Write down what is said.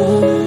오